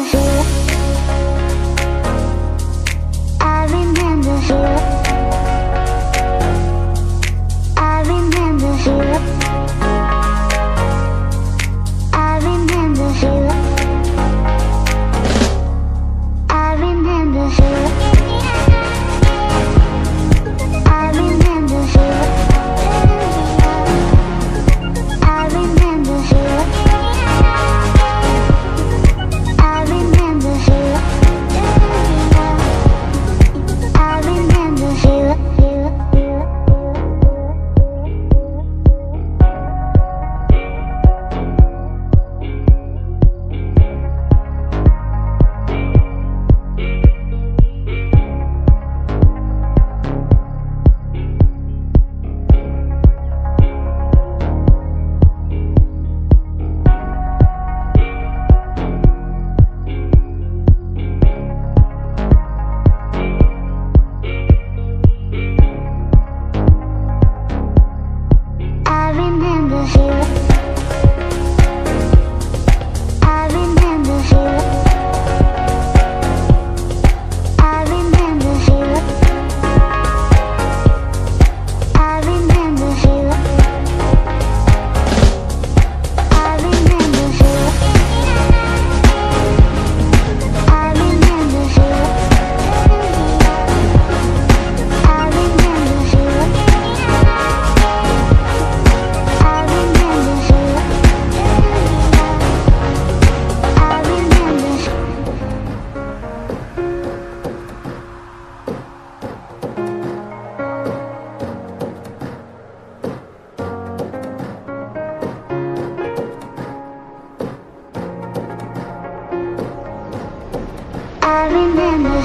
I remember I remember